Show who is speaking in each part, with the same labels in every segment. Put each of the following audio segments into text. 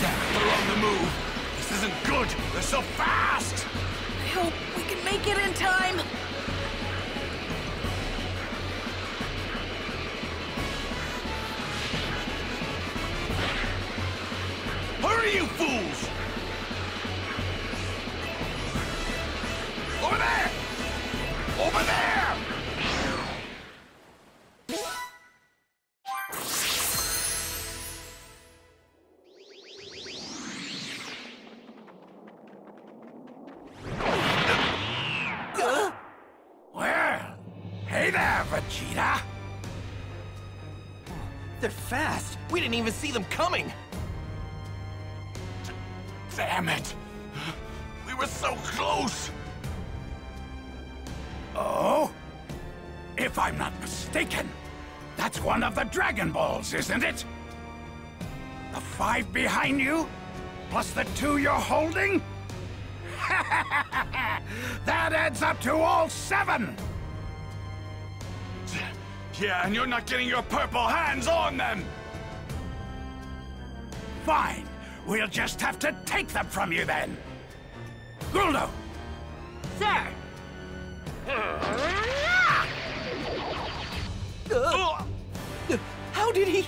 Speaker 1: They're on the move. This isn't good. They're so fast.
Speaker 2: I hope we can make it in time.
Speaker 1: Hurry, you fools! Over there! Over there!
Speaker 3: Even see them coming.
Speaker 1: Damn it! We were so close! Oh? If I'm not mistaken, that's one of the Dragon Balls, isn't it? The five behind you? Plus the two you're holding? that adds up to all seven! Yeah, and you're not getting your purple hands on them! Fine. We'll just have to take them from you then. Guldo!
Speaker 2: Sir!
Speaker 3: Uh, how did he?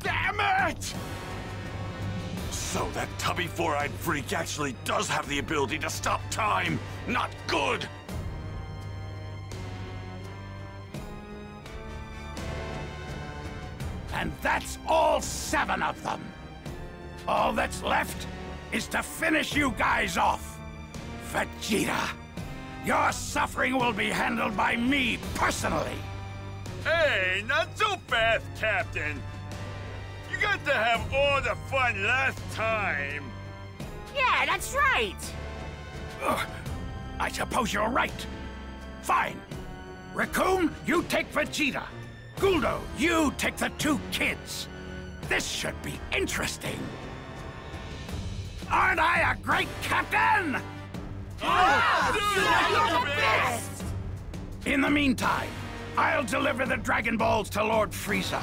Speaker 1: Damn it! So that tubby four-eyed freak actually does have the ability to stop time. Not good! And that's all seven of them. All that's left is to finish you guys off. Vegeta, your suffering will be handled by me personally.
Speaker 4: Hey, not so fast, Captain. You got to have all the fun last time.
Speaker 2: Yeah, that's right!
Speaker 1: Ugh, I suppose you're right. Fine. Recoome, you take Vegeta. Guldo, you take the two kids. This should be interesting. Aren't I a great captain? In the meantime, I'll deliver the Dragon Balls to Lord Frieza.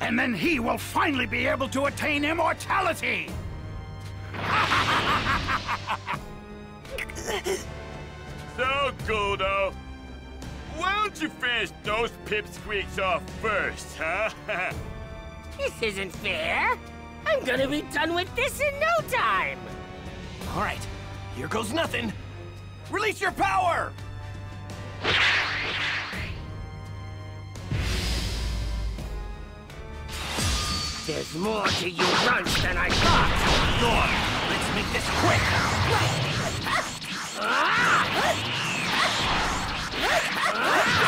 Speaker 1: And then he will finally be able to attain immortality!
Speaker 4: So, Guldo, why don't you finish those pipsqueaks off first, huh?
Speaker 2: This isn't fair. I'm gonna be done with this in no time.
Speaker 3: All right, here goes nothing. Release your power!
Speaker 2: There's more to you runts than I thought.
Speaker 3: Go let's make this quick. Ah! Yeah!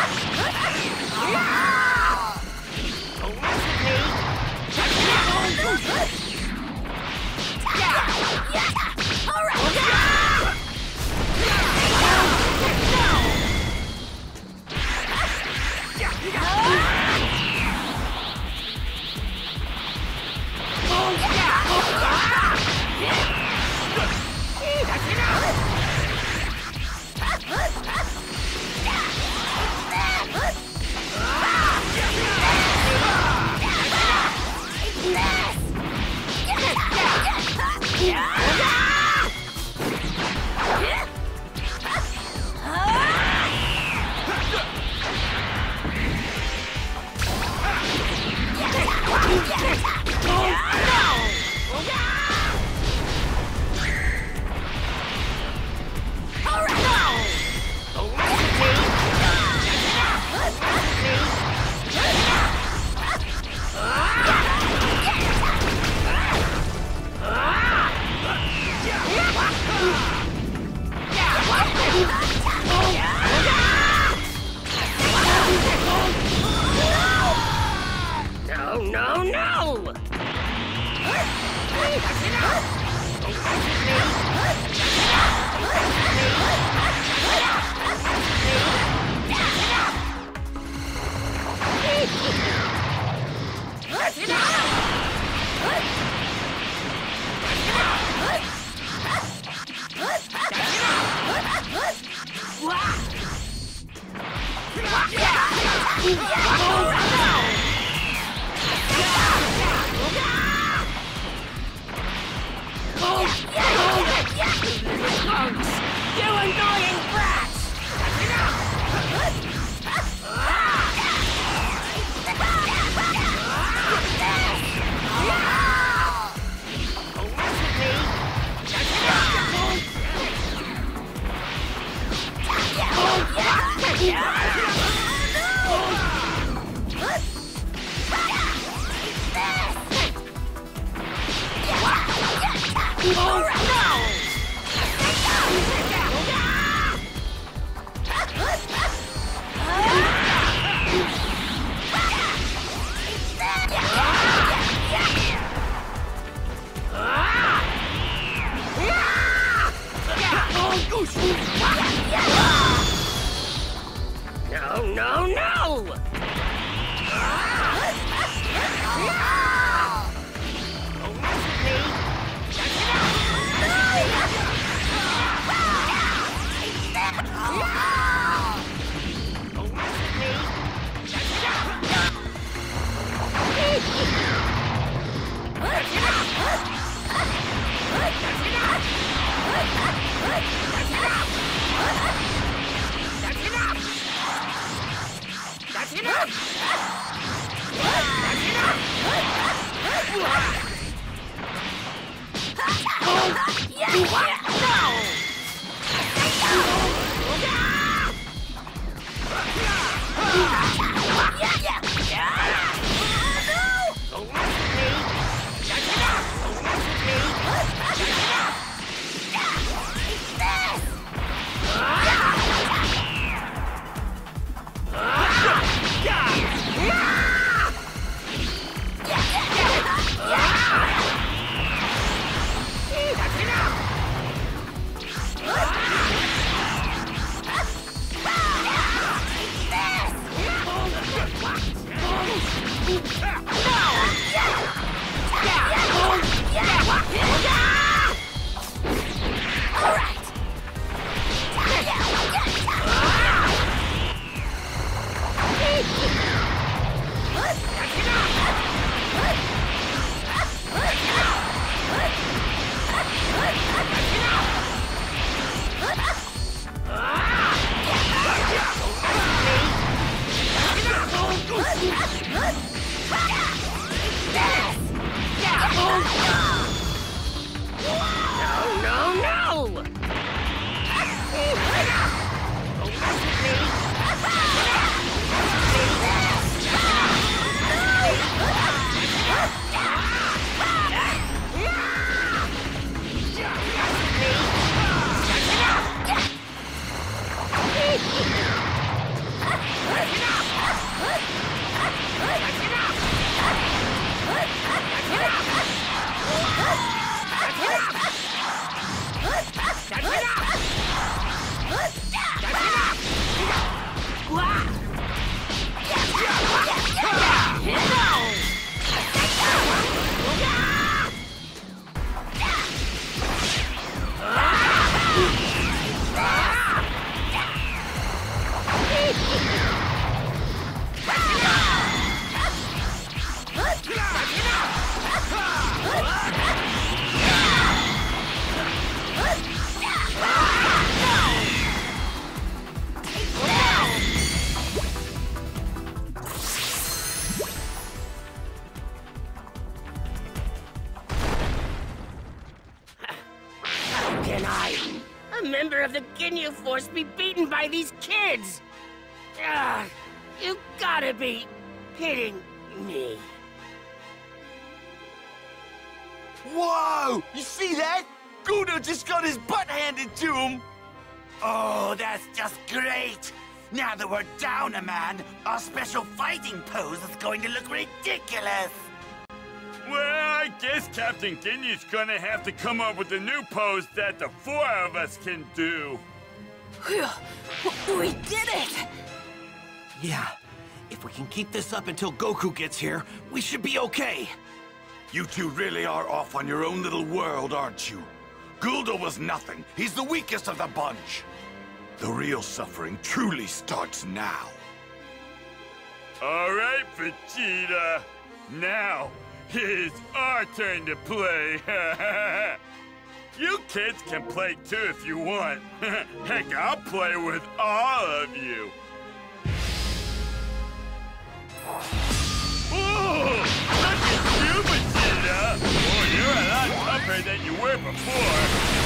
Speaker 3: Yeah!
Speaker 2: Don't mess with me. You annoying brats! No, No, Ginyu Force, be beaten by these kids? Ah, you gotta be kidding me.
Speaker 3: Whoa! You see that? Guldo just got his butt handed to him!
Speaker 5: Oh, that's just great! Now that we're down a man, our special fighting pose is going to look ridiculous!
Speaker 4: Well, I guess Captain Ginyu's gonna have to come up with a new pose that the four of us can do.
Speaker 2: We did it!
Speaker 3: Yeah, if we can keep this up until Goku gets here, we should be okay.
Speaker 5: You two really are off on your own little world, aren't you? Guldo was nothing. He's the weakest of the bunch. The real suffering truly starts now.
Speaker 4: All right, Vegeta. Now, it's our turn to play. you kids can play too if you want. Heck, I'll play with all of you. Ooh, look at you, Vegeta. Oh, you're a lot tougher than you were before.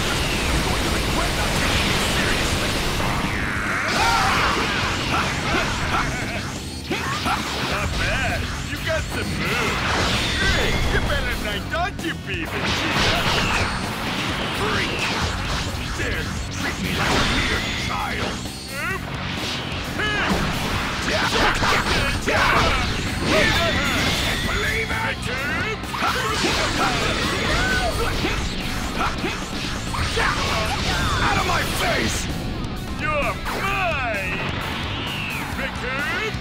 Speaker 4: Not bad. You got some moves. Hey, you're better than I thought you'd be, Vegeta.
Speaker 5: Freak! Treat me like a mere child! Out of my face!
Speaker 4: You're mine! Rickard!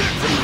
Speaker 4: All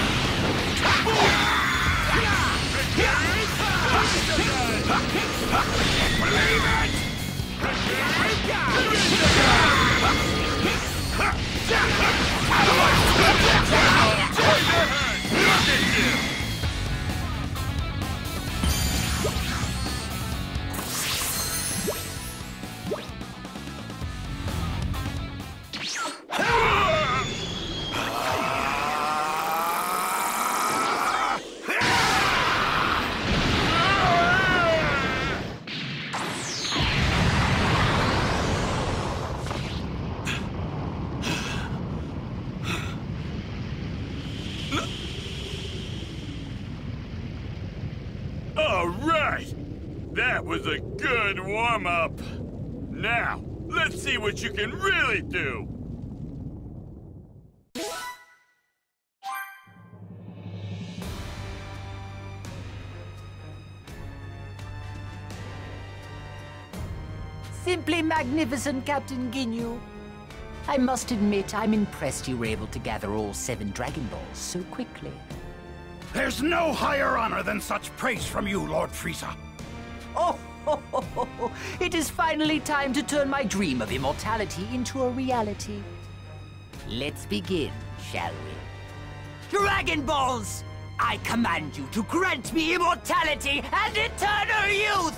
Speaker 4: let's see what you can really do.
Speaker 6: Simply magnificent, Captain Ginyu. I must admit, I'm impressed you were able to gather all seven Dragon Balls so quickly.
Speaker 5: There's no higher honor than such praise from you, Lord Frieza.
Speaker 6: Oh. it is finally time to turn my dream of immortality into a reality. Let's begin, shall we? Dragon Balls! I command you to grant me immortality and eternal youth!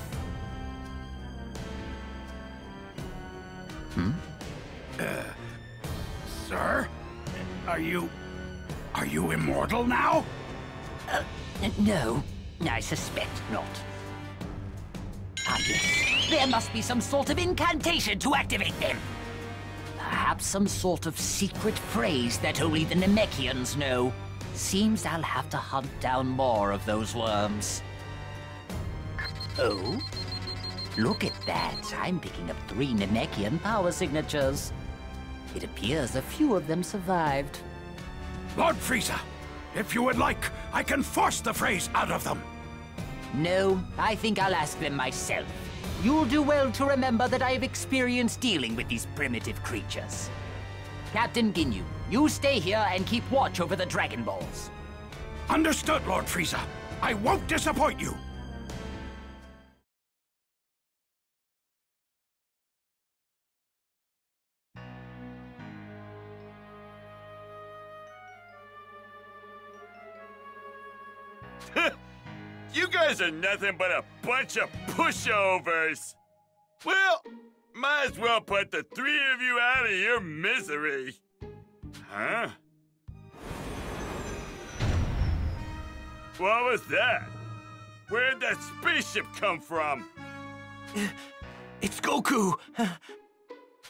Speaker 6: Hmm?
Speaker 5: Uh, sir? Are you... Are you immortal now?
Speaker 6: Uh, no, I suspect not. There must be some sort of incantation to activate them. Perhaps some sort of secret phrase that only the Namekians know. Seems I'll have to hunt down more of those worms. Oh? Look at that. I'm picking up three Namekian power signatures. It appears a few of them survived.
Speaker 5: Lord Frieza, if you would like, I can force the phrase out of them.
Speaker 6: No, I think I'll ask them myself. You'll do well to remember that I have experience dealing with these primitive creatures. Captain Ginyu, you stay here and keep watch over the Dragon Balls.
Speaker 5: Understood, Lord Frieza. I won't disappoint you.
Speaker 4: You guys are nothing but a bunch of pushovers. Well, might as well put the three of you out of your misery. Huh?
Speaker 7: What was that? Where'd that spaceship come from?
Speaker 3: It's Goku!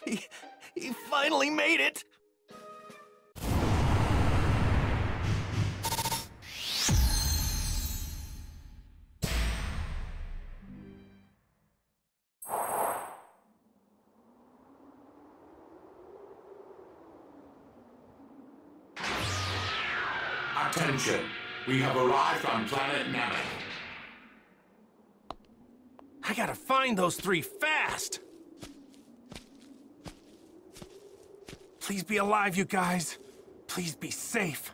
Speaker 3: He, he finally made it!
Speaker 5: We have arrived on planet Namek.
Speaker 4: I gotta find those three fast! Please be alive, you guys. Please be safe.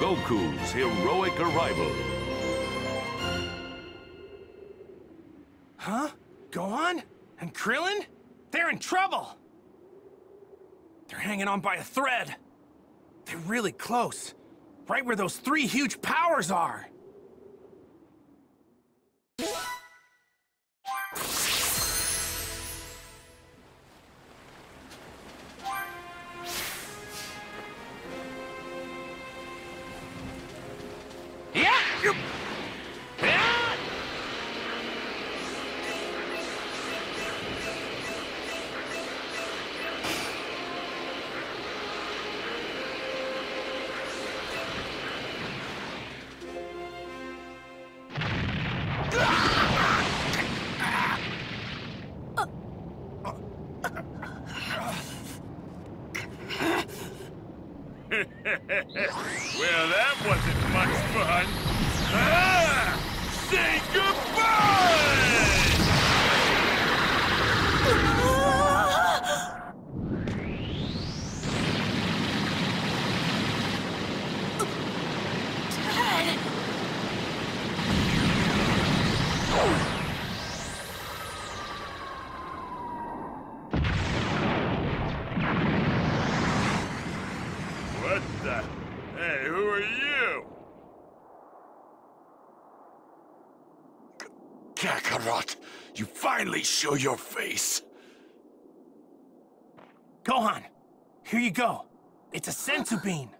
Speaker 8: Goku's heroic arrival.
Speaker 4: Huh? Gohan? And Krillin? They're in trouble! They're hanging on by a thread. Really close. Right where those three huge powers are.
Speaker 9: Finally show your face.
Speaker 4: Gohan, here you go. It's a senzu bean.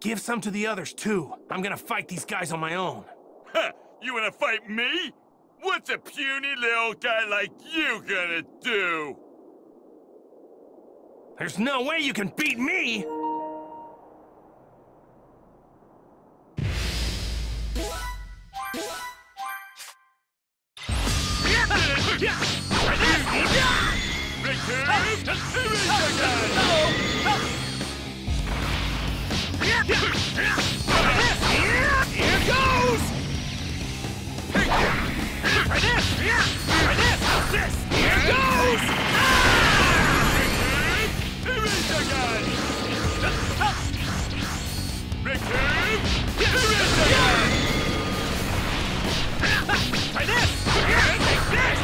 Speaker 4: Give some to the others, too. I'm gonna fight these guys on my own.
Speaker 7: Huh, you wanna fight me? What's a puny little guy like you gonna do?
Speaker 4: There's no way you can beat me! Goes! This! Here, take this!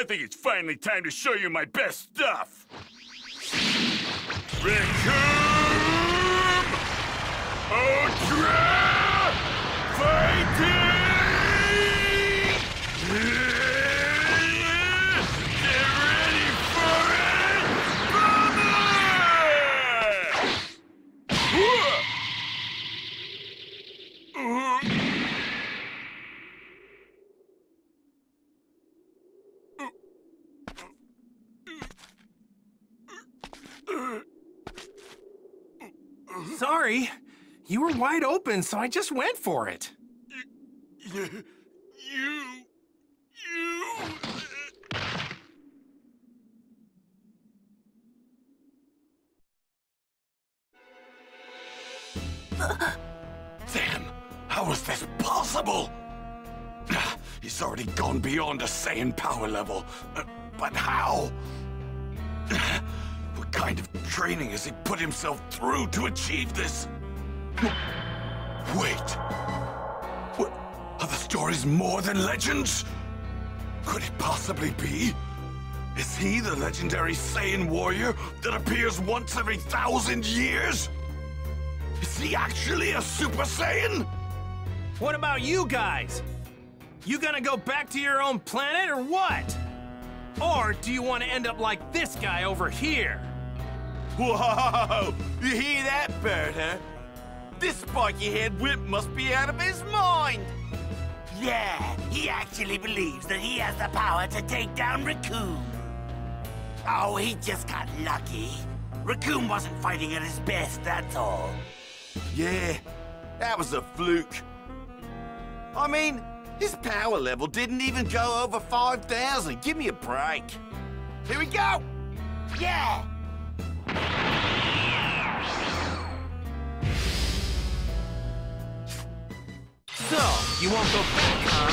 Speaker 4: I think it's finally time to show you my best stuff.
Speaker 7: Recoome! You were wide open, so I just went for it.
Speaker 4: You, you, you.
Speaker 5: Damn! How was this possible? He's already gone beyond a Saiyan power level. Uh, But how? What kind of training has he put himself through to achieve this? Wait. What? Are the stories more than legends? Could it possibly be? Is he the legendary Saiyan warrior that appears once every thousand years? Is he actually a Super Saiyan?
Speaker 7: What about you guys? You gonna go back to your own planet or what? Or do you want to end up like this guy over here?
Speaker 3: Whoa! You hear that, Burter, huh? This spiky-head wimp must be out of his mind!
Speaker 2: Yeah, he actually believes that he has the power to take down Recoome. Oh, he just got lucky. Recoome wasn't fighting at his best, that's all.
Speaker 3: Yeah, that was a fluke. I mean, his power level didn't even go over 5,000. Give me a break. Here we go!
Speaker 2: Yeah!
Speaker 7: So, you won't go back, huh?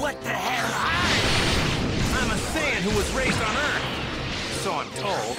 Speaker 2: What the hell?
Speaker 7: I'm a Saiyan who was raised on Earth. So I'm told.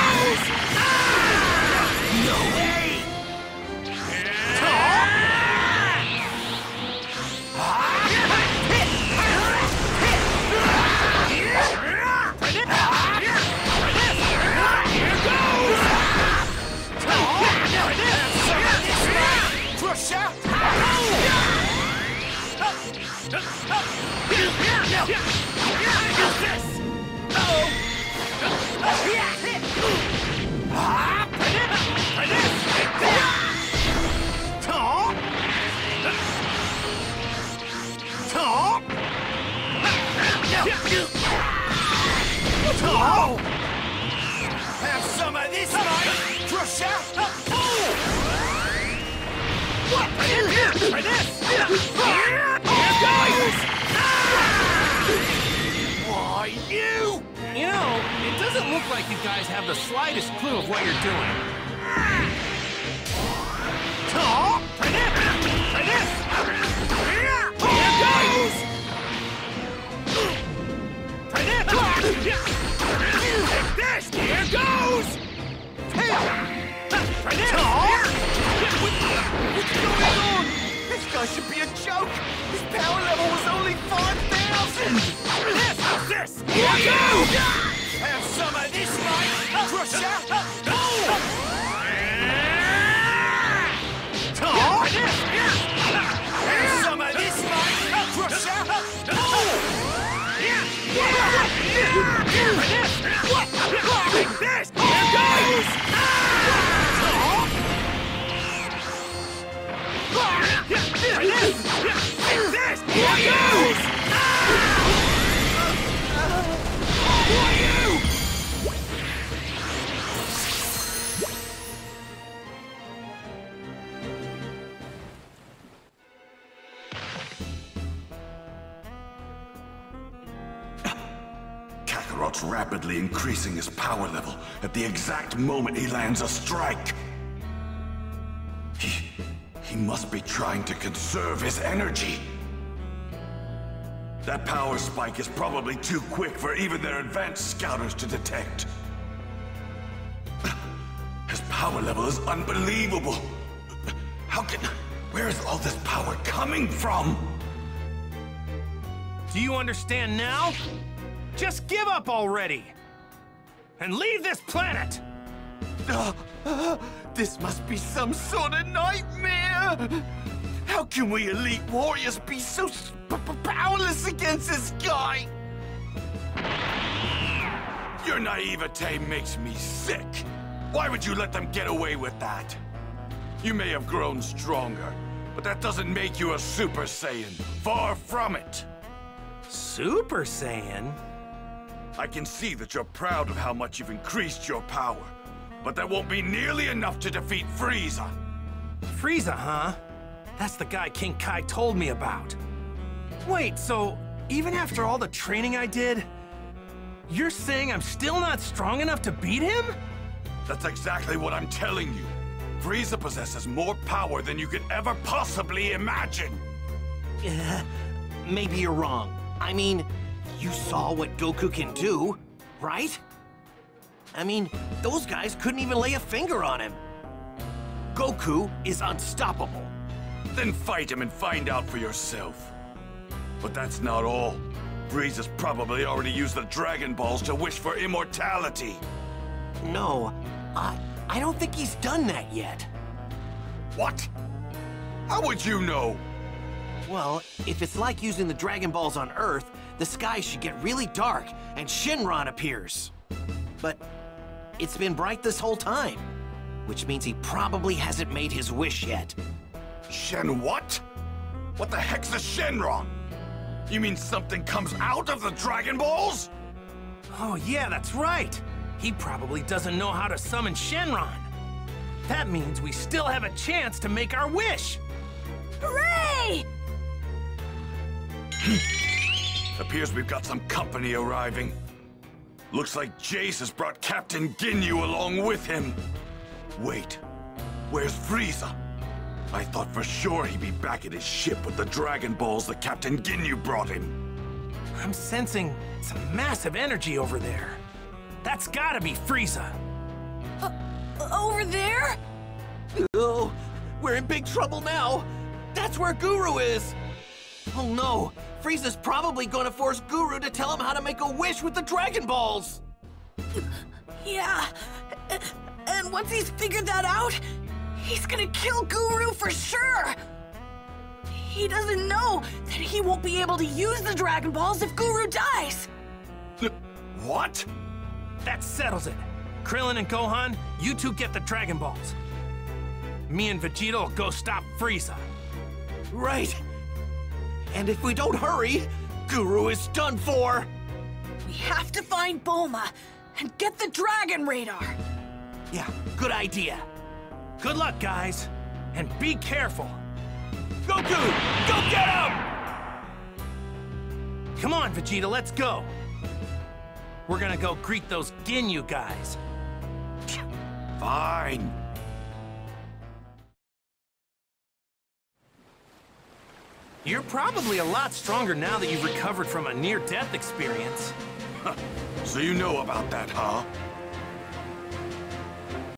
Speaker 3: Have some of this, mate! Crusher!
Speaker 2: Why, you!
Speaker 7: You know, it doesn't look like you guys have the slightest clue of what you're doing.
Speaker 3: This guy should be a joke! His power level was only 5,000! This! This! Here go! Have some of this, mate! Crusher! Have some of this, mate! Crusher! This! Here! Here goes!
Speaker 5: Increasing his power level at the exact moment he lands a strike. He... he must be trying to conserve his energy. That power spike is probably too quick for even their advanced scouters to detect. His power level is unbelievable. How can... Where is all this power coming from?
Speaker 7: Do you understand now? Just give up already! And leave this planet!
Speaker 3: Uh, uh, this must be some sort of nightmare! How can we elite warriors be so powerless against this guy?
Speaker 5: Your naivete makes me sick. Why would you let them get away with that? You may have grown stronger, but that doesn't make you a Super Saiyan. Far from it.
Speaker 7: Super Saiyan?
Speaker 5: I can see that you're proud of how much you've increased your power, but that won't be nearly enough to defeat Frieza.
Speaker 7: Frieza, huh? That's the guy King Kai told me about. Wait, so even after all the training I did, you're saying I'm still not strong enough to beat him?
Speaker 5: That's exactly what I'm telling you. Frieza possesses more power than you could ever possibly imagine.
Speaker 3: Uh, maybe you're wrong. I mean, you saw what Goku can do, right? I mean, those guys couldn't even lay a finger on him. Goku is unstoppable.
Speaker 5: Then fight him and find out for yourself. But that's not all. Frieza's probably already used the Dragon Balls to wish for immortality.
Speaker 3: No, I, I don't think he's done that yet.
Speaker 5: What? How would you know?
Speaker 3: Well, if it's like using the Dragon Balls on Earth, the sky should get really dark and Shenron appears. But it's been bright this whole time, which means he probably hasn't made his wish yet.
Speaker 5: Shen what? What the heck's a Shenron? You mean something comes out of the Dragon Balls?
Speaker 7: Oh yeah, that's right. He probably doesn't know how to summon Shenron. That means we still have a chance to make our wish.
Speaker 10: Hooray!
Speaker 5: Appears we've got some company arriving. Looks like Jeice has brought Captain Ginyu along with him. Wait, where's Frieza? I thought for sure he'd be back at his ship with the Dragon Balls that Captain Ginyu brought him.
Speaker 7: I'm sensing some massive energy over there. That's gotta be Frieza.
Speaker 10: Uh, over there?
Speaker 3: Oh, we're in big trouble now. That's where Guru is. Oh no, Frieza's probably gonna force Guru to tell him how to make a wish with the Dragon Balls.
Speaker 10: Yeah, and once he's figured that out, he's gonna kill Guru for sure. He doesn't know that he won't be able to use the Dragon Balls if Guru dies.
Speaker 5: What?
Speaker 7: That settles it. Krillin and Gohan, you two get the Dragon Balls. Me and Vegeta will go stop Frieza.
Speaker 3: Right. And if we don't hurry, Guru is done for.
Speaker 10: We have to find Bulma and get the Dragon Radar.
Speaker 3: Yeah, good idea.
Speaker 7: Good luck, guys. And be careful.
Speaker 3: Goku, go get him!
Speaker 7: Come on, Vegeta, let's go. We're gonna go greet those Ginyu guys.
Speaker 5: Fine.
Speaker 7: You're probably a lot stronger now that you've recovered from a near-death experience.
Speaker 5: so you know about that, huh?